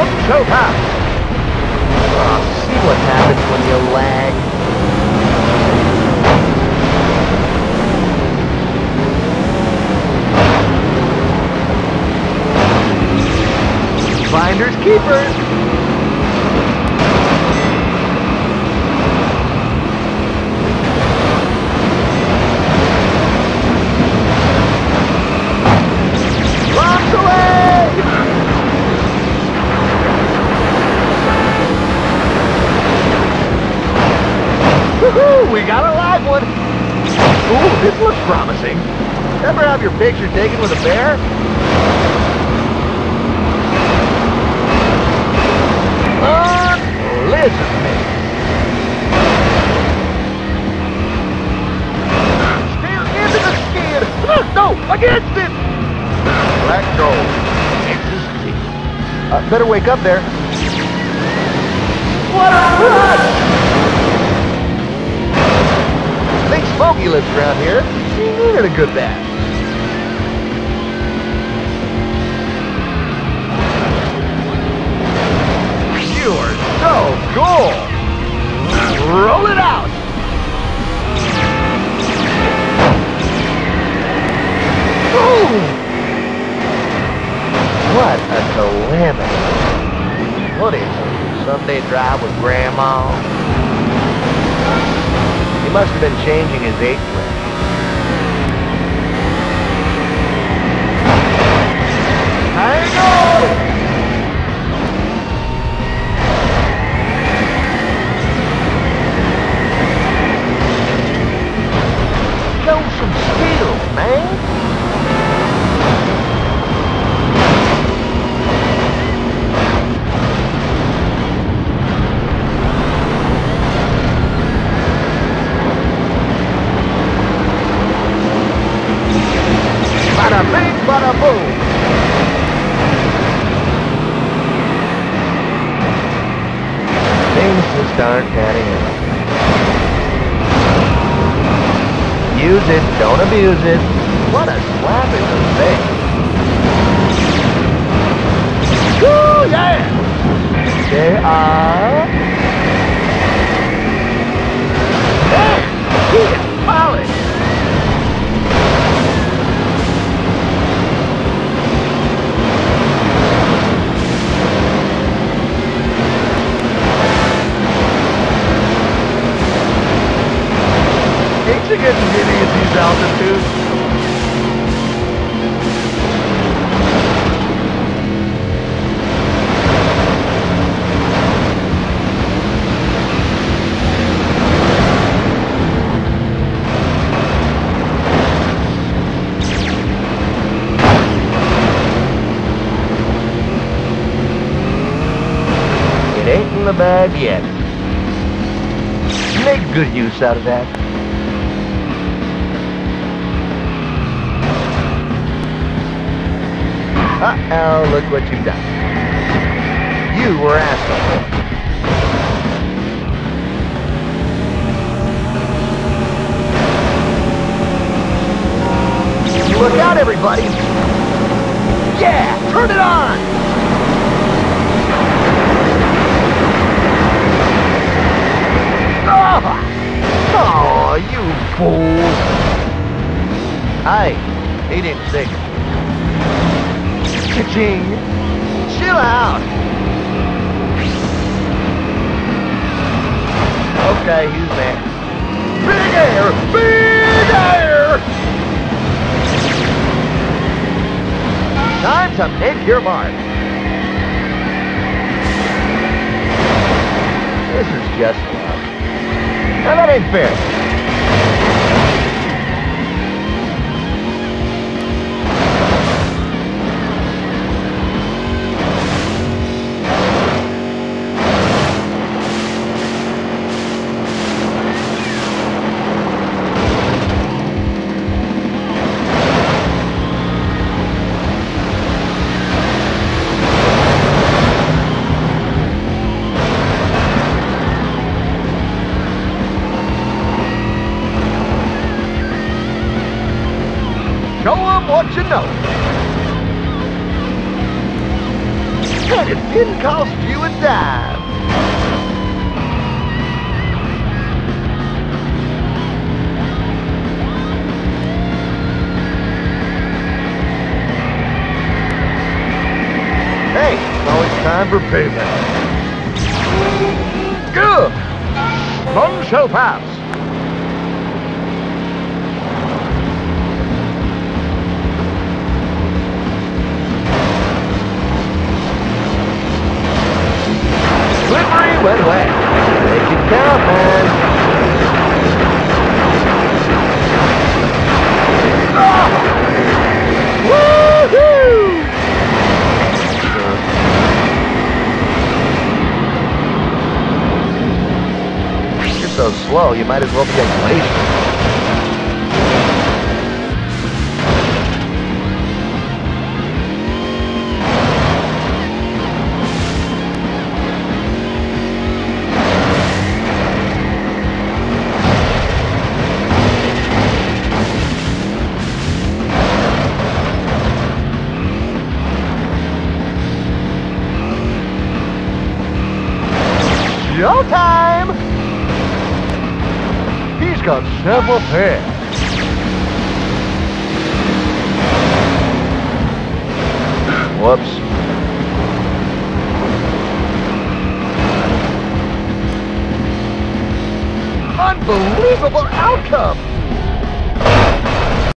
Don't choke up! Oh, ah, see what happens when you lag. Finders keepers! Ever have your picture taken with a bear? Listen me. Steer into the skid! No, against it! Let go. Ecstasy. Uh, better wake up there. What a rush! Think Smokey lives around here. He needed a good bath. You're cool! Roll it out! Ooh! What a calamity. What is it? Sunday drive with Grandma? He must have been changing his apron. Hang on! Things just aren't adding up. Use it, don't abuse it. What a slap in the face. Woo, yeah! They are... Hey, he is polished. You getting giddy at these altitudes? It ain't in the bag yet. Make good use out of that. Uh-oh, look what you've done. You were it. Look out, everybody! Yeah, turn it on! Oh, oh you fool! Hey, he didn't say Cha-ching! Chill out! Okay, he's mad. Big air! Big air! Time to make your mark. This is just luck. Now that ain't fair. Show them what you know. And it didn't cost you a dime. Hey, it's always time for payback. Good! long shall pass. When wet. Make it count, man. Ah! Woohoo! You're so slow, you might as well be a glacier. Showtime! He's got several pairs. Whoops. Unbelievable outcome!